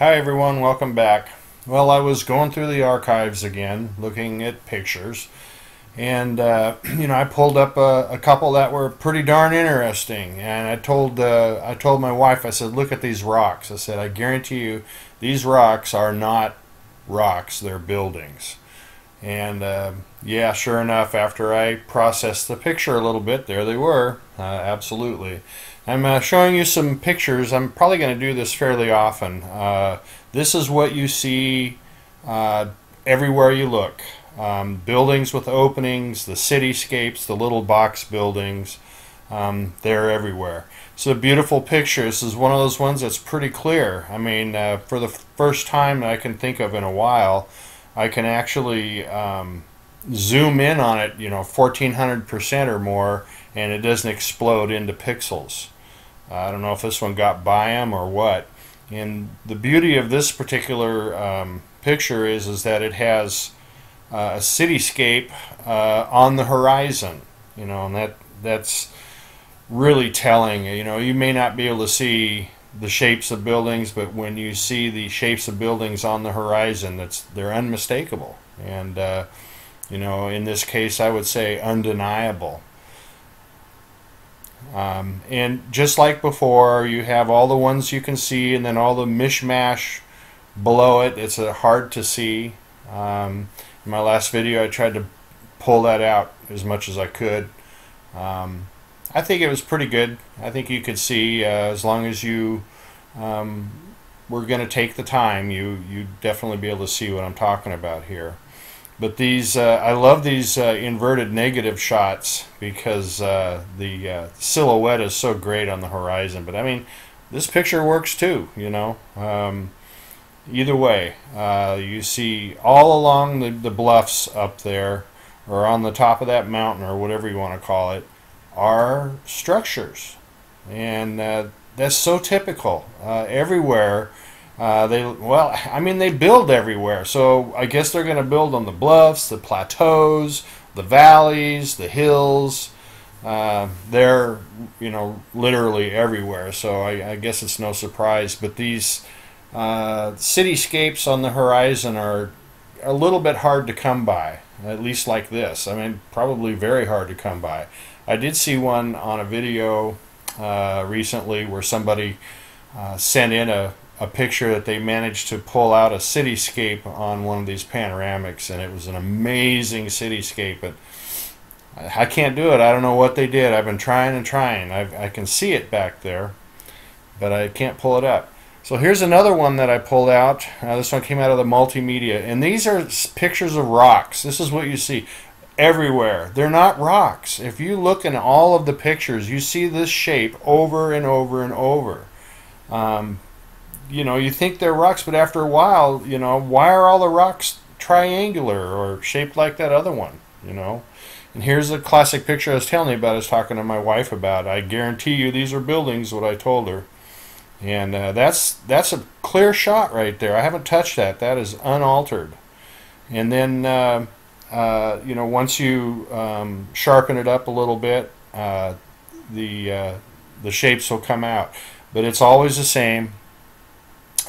Hi everyone, welcome back. Well, I was going through the archives again, looking at pictures, and uh, you know I pulled up a, a, couple that were pretty darn interesting. And I told uh, I told my wife, I said, look at these rocks. I said, I guarantee you, these rocks are not rocks; they're buildings. And uh, yeah, sure enough, after I processed the picture a little bit, there they were. Uh, absolutely. I'm uh, showing you some pictures. I'm probably going to do this fairly often. Uh, this is what you see uh, everywhere you look. Um, buildings with openings, the cityscapes, the little box buildings, um, they're everywhere. So beautiful picture. This is one of those ones that's pretty clear. I mean, uh, for the first time that I can think of in a while, I can actually um, zoom in on it, you know, 1400% or more, and it doesn't explode into pixels. Uh, I don't know if this one got by them or what. And the beauty of this particular um, picture is, is that it has uh, a cityscape uh, on the horizon, you know, and that that's really telling. You know, you may not be able to see the shapes of buildings, but when you see the shapes of buildings on the horizon, that's they're unmistakable. And uh, you know, in this case, I would say undeniable. Um, and just like before, you have all the ones you can see, and then all the mishmash below it. It's uh, hard to see. Um, in my last video, I tried to pull that out as much as I could. Um, I think it was pretty good. I think you could see uh, as long as you um, were going to take the time, you you definitely be able to see what I'm talking about here. But these, uh, I love these uh, inverted negative shots because uh, the uh, silhouette is so great on the horizon. But I mean, this picture works too. You know, um, either way, uh, you see all along the, the bluffs up there, or on the top of that mountain, or whatever you want to call it are structures. And uh, that's so typical. Uh, everywhere, uh, they, well, I mean, they build everywhere. So I guess they're going to build on the bluffs, the plateaus, the valleys, the hills. Uh, they're, you know, literally everywhere. So I, I, guess it's no surprise. But these uh, cityscapes on the horizon are a little bit hard to come by, at least like this. I mean, probably very hard to come by. I did see one on a video uh, recently where somebody uh, sent in a, a picture that they managed to pull out a cityscape on one of these panoramics, and it was an amazing cityscape. But I can't do it. I don't know what they did. I've been trying and trying. I've, I can see it back there, but I can't pull it up. So here's another one that I pulled out. Uh, this one came out of the multimedia, and these are pictures of rocks. This is what you see everywhere. They're not rocks. If you look in all of the pictures, you see this shape over and over and over. Um, you know, you think they're rocks, but after a while, you know, why are all the rocks triangular or shaped like that other one? You know, and here's a classic picture I was telling you about. I was talking to my wife about. I guarantee you, these are buildings. What I told her, and uh, that's that's a clear shot right there. I haven't touched that. That is unaltered. And then. Uh, uh, you know, once you um, sharpen it up a little bit, uh, the uh, the shapes will come out. But it's always the same.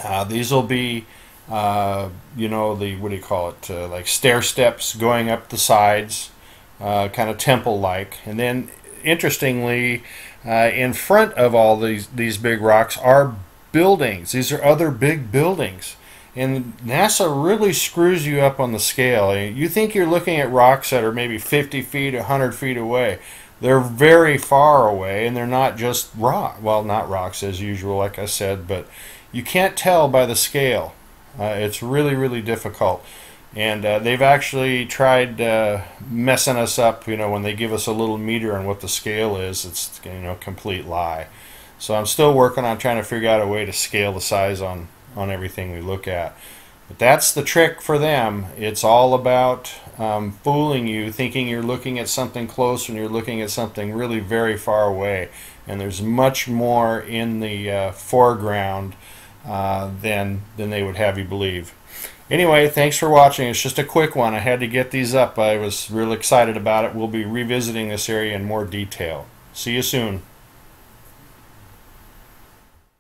Uh, these will be, uh, you know, the what do you call it? like stair steps going up the sides, kind of temple-like. And then, interestingly, in front of all these these big rocks are buildings. These are other big buildings. And NASA really screws you up on the scale. You think you're looking at rocks that are maybe 50 feet, 100 feet away. They're very far away, and they're not just rock. Well, not rocks as usual, like I said, but you can't tell by the scale. Uh, it's really, really difficult. And uh, they've actually tried uh, messing us up. You know, when they give us a little meter on what the scale is, it's you know complete lie. So I'm still working on trying to figure out a way to scale the size on on everything we look at. But that's the trick for them. It's all about um, fooling you, thinking you're looking at something close and you're looking at something really very far away. And there's much more in the uh, foreground uh, than, than they would have you believe. Anyway, thanks for watching. It's just a quick one. I had to get these up. I was real excited about it. We'll be revisiting this area in more detail. See you soon.